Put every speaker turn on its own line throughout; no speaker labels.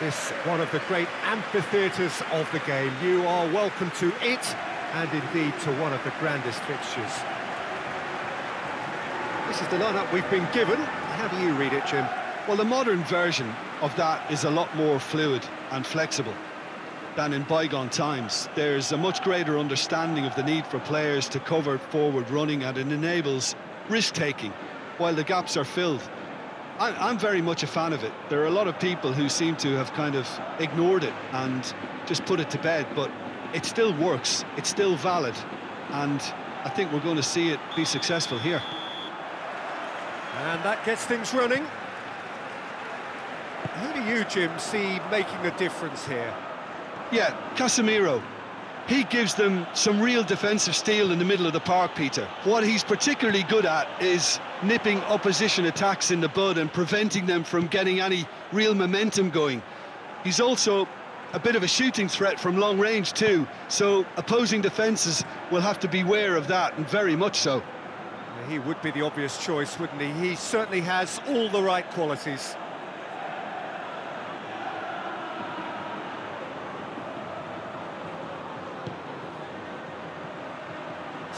This one of the great amphitheatres of the game. You are welcome to it, and indeed to one of the grandest fixtures. This is the lineup we've been given. How do you read it, Jim?
Well, the modern version of that is a lot more fluid and flexible than in bygone times. There's a much greater understanding of the need for players to cover forward running, and it enables risk-taking while the gaps are filled. I, am very much a fan of it. There are a lot of people who seem to have kind of ignored it and just put it to bed, but it still works, it's still valid, and I think we're going to see it be successful here.
And that gets things running. Who do you, Jim, see making the difference here?
Yeah, Casemiro. He gives them some real defensive steel in the middle of the park, Peter. What he's particularly good at is nipping opposition attacks in the bud and preventing them from getting any real momentum going. He's also a bit of a shooting threat from long range too, so opposing defences will have to beware of that, and very much so.
He would be the obvious choice, wouldn't he? He certainly has all the right qualities.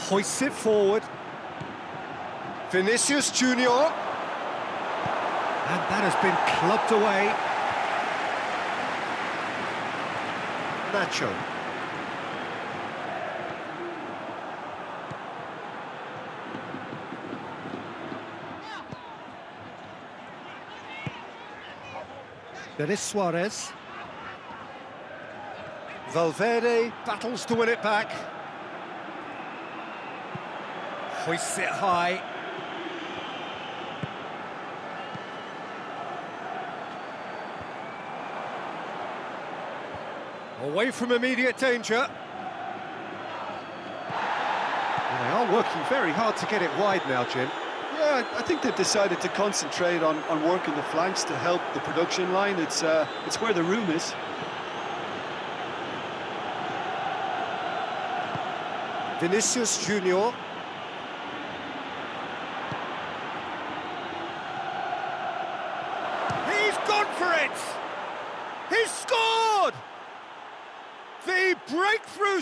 hoists it forward. Vinicius Junior. And that has been clubbed away. Nacho. Denis Suarez. Valverde battles to win it back. hoists it high. Away from immediate danger. they are working very hard to get it wide now, Jim.
Yeah, I think they've decided to concentrate on, on working the flanks to help the production line. It's, uh, it's where the room is.
Vinicius Junior He's scored! The breakthrough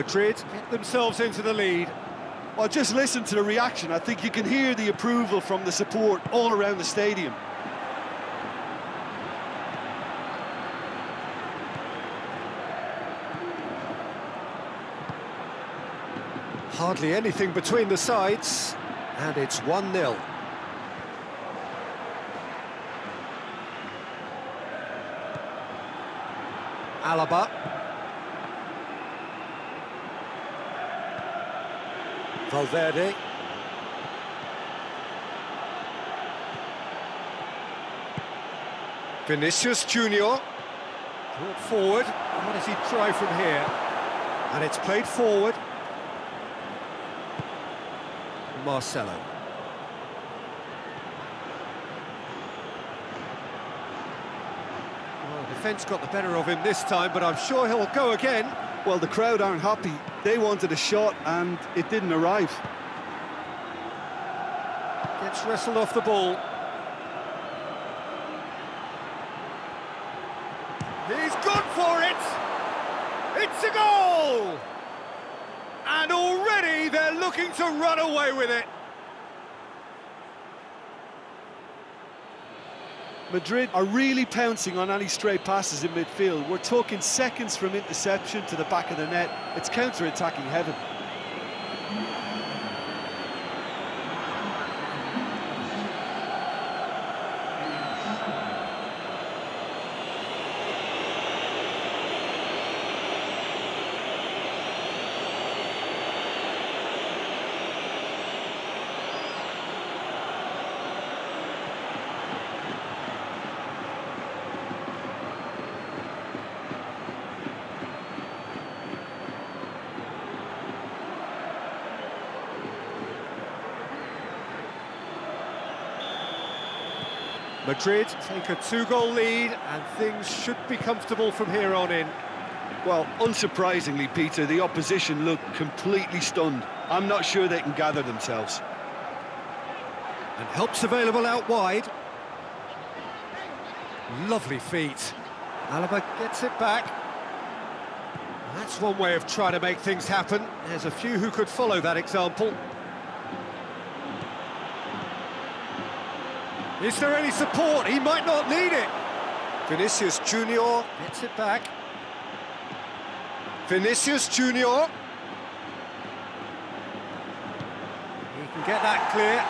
Madrid get themselves into the lead.
Well, just listen to the reaction. I think you can hear the approval from the support all around the stadium.
Hardly anything between the sides, and it's 1-0. Alaba. Valverde. Vinicius Junior. Brought forward. What does he try from here? And it's played forward. Marcelo. Well, defence got the better of him this time, but I'm sure he'll go again.
Well, the crowd aren't happy. They wanted a shot and it didn't arrive.
Gets wrestled off the ball. He's good for it! It's a goal! And already they're looking to run away with it.
Madrid are really pouncing on any stray passes in midfield. We're talking seconds from interception to the back of the net. It's counter-attacking heaven.
Madrid take a two-goal lead and things should be comfortable from here on in.
Well, unsurprisingly, Peter, the opposition look completely stunned. I'm not sure they can gather themselves.
And help's available out wide. Lovely feet. Alaba gets it back. That's one way of trying to make things happen. There's a few who could follow that example. Is there any support? He might not need it. Vinicius Junior gets it back. Vinicius Junior. He can get that clear.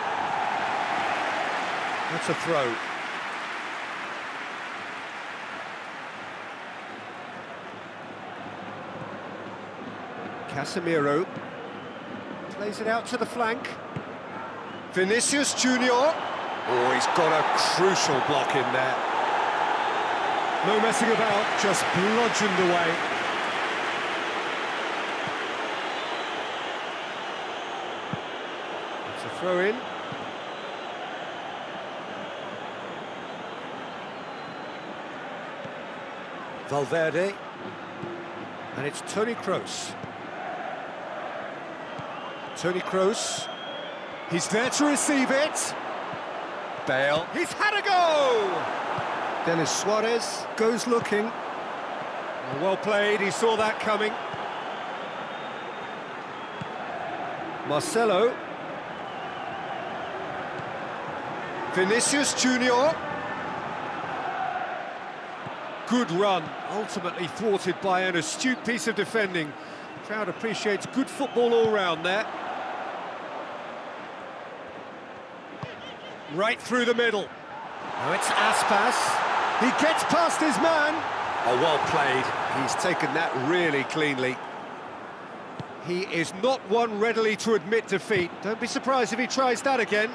That's a throw. Casemiro plays it out to the flank. Vinicius Junior. Oh, he's got a crucial block in there. No messing about, just bludgeoned away. It's a throw in. Valverde. And it's Toni Kroos. Toni Kroos. He's there to receive it. Bale. He's had a go! Denis Suarez goes looking. Well played, he saw that coming. Marcelo. Vinicius Junior. Good run, ultimately thwarted by an astute piece of defending. Crowd appreciates good football all round there. Right through the middle. Now it's Aspas. He gets past his man. Oh, well played. He's taken that really cleanly. He is not one readily to admit defeat. Don't be surprised if he tries that again.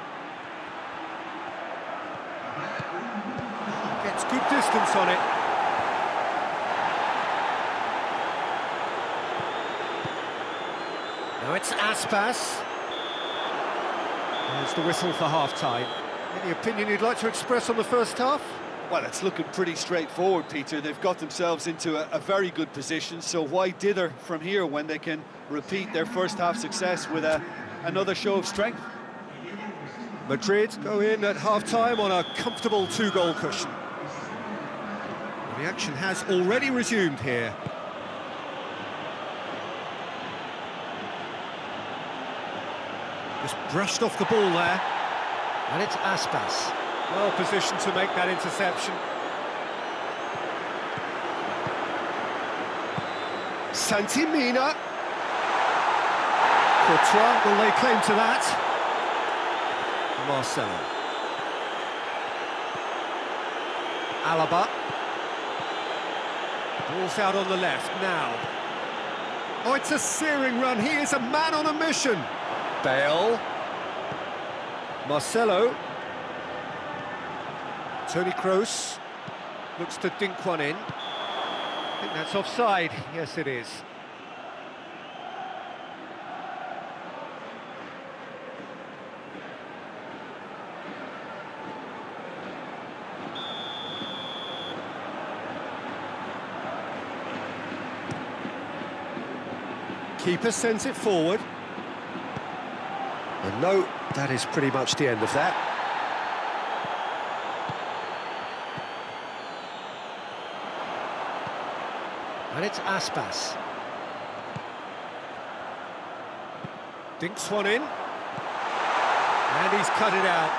Gets good distance on it. Now it's Aspas. There's the whistle for half-time. Any opinion you'd like to express on the first half?
Well, it's looking pretty straightforward, Peter. They've got themselves into a, a, very good position, so why dither from here when they can repeat their first half success with a, another show of strength?
Madrid go in at half-time on a comfortable two-goal cushion. The action has already resumed here. Just brushed off the ball there. And it's Aspas. Well positioned to make that interception. Santi Mina. Courtois will lay claim to that. Marcelo. Alaba. Ball's out on the left now. Oh, it's a searing run. He is a man on a mission. Bale. Marcelo. Toni Kroos looks to dink one in. I think that's offside. Yes, it is. Keeper sends it forward. And no, that is pretty much the end of that. And it's Aspas. Dinks one in. And he's cut it out.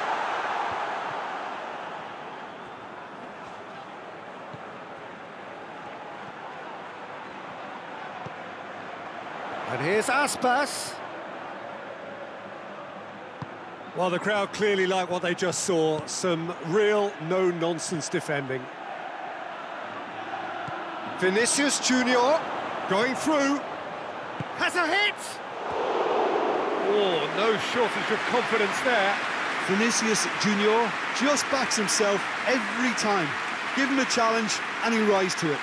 And here's Aspas. Well, the crowd clearly like what they just saw. Some real no-nonsense defending. Vinicius Junior going through. Has a hit! Oh, no shortage of confidence there.
Vinicius Junior just backs himself every time. Give him a challenge and he rise to it.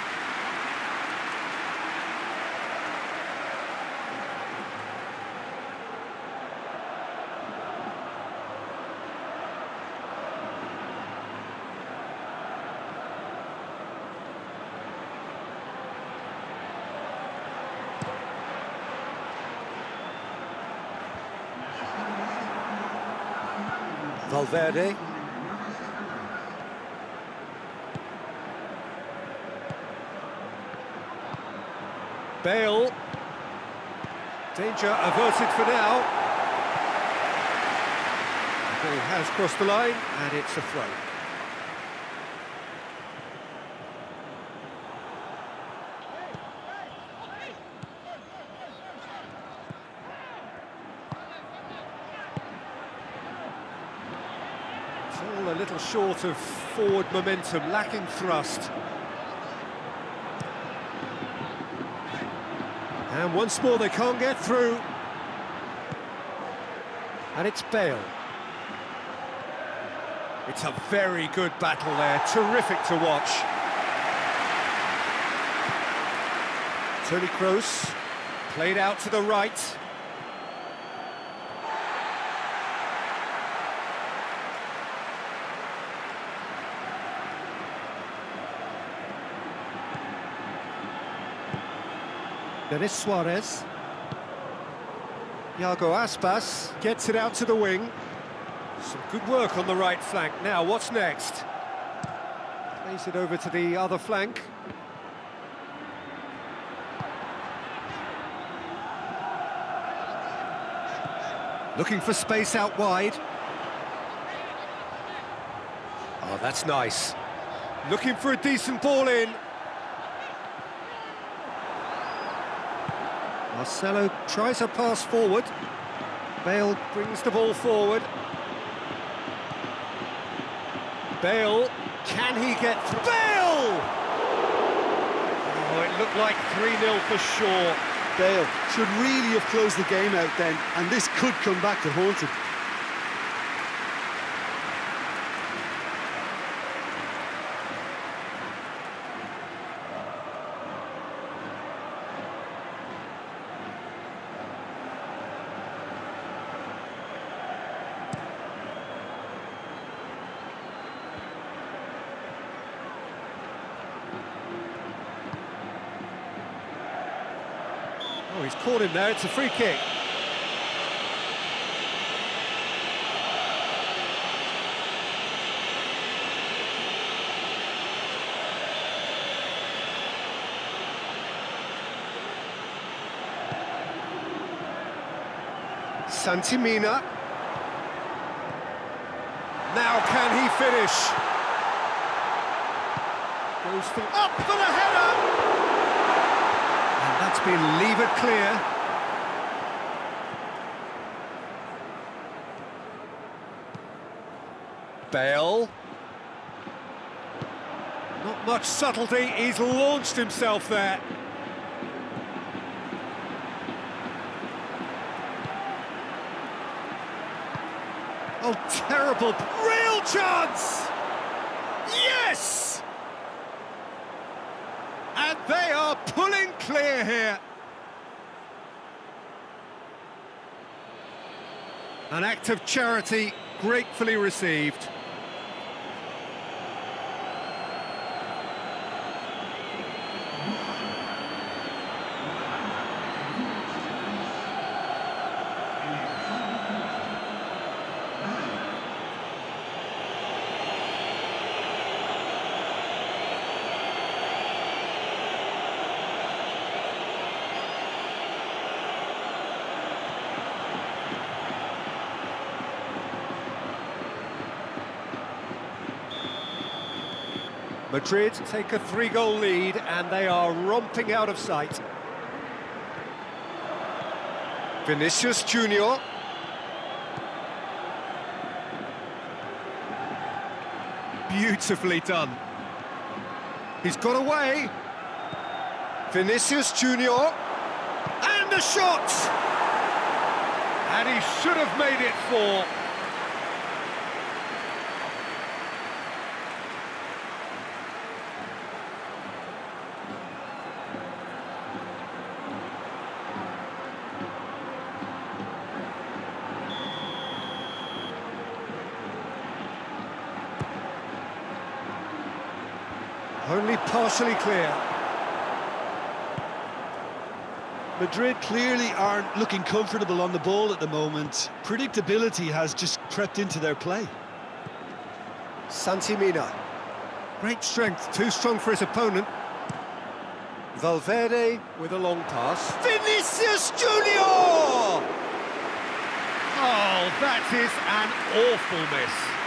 Valverde. Bale. Danger averted for now. Ball has crossed the line, and it's a throw. It's all a little short of forward momentum, lacking thrust. And once more they can't get through. And it's Bale. It's a very good battle there, terrific to watch. Toni Kroos, played out to the right. Denis Suarez. Iago Aspas gets it out to the wing. Some good work on the right flank. Now, what's next? Plays it over to the other flank. Looking for space out wide. Oh, that's nice. Looking for a decent ball in. Marcelo tries a pass forward. Bale brings the ball forward. Bale, can he get through? Bale! Oh, it looked like 3-0 for sure.
Bale should really have closed the game out then, and this could come back to haunt him.
He's caught him there, it's a free kick. Santi Mina. Now can he finish? Goes for, up for the header! That's been clear. Bale. Not much subtlety, he's launched himself there. Oh, terrible, real chance! Yes! And they are pulling clear here. An act of charity gratefully received. Madrid take a three-goal lead and they are romping out of sight. Vinicius Junior. Beautifully done. He's got away. Vinicius Junior. And the shot! And he should have made it four. Only partially clear.
Madrid clearly aren't looking comfortable on the ball at the moment. Predictability has just crept into their play.
Santi Mina. Great strength, too strong for his opponent. Valverde with a long pass. Vinicius Junior! Oh, that is an awful miss.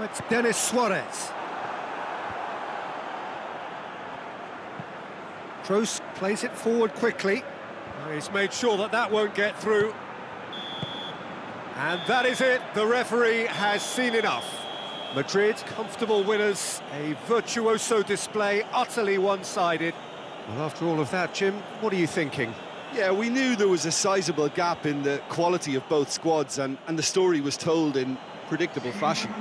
It's Denis Suarez. Kroos plays it forward quickly. He's made sure that that won't get through. And that is it. The referee has seen enough. Madrid, comfortable winners. A virtuoso display, utterly one-sided. Well, after all of that, Jim, what are you thinking?
Yeah, we knew there was a sizable gap in the quality of both squads, and, and the story was told in predictable fashion.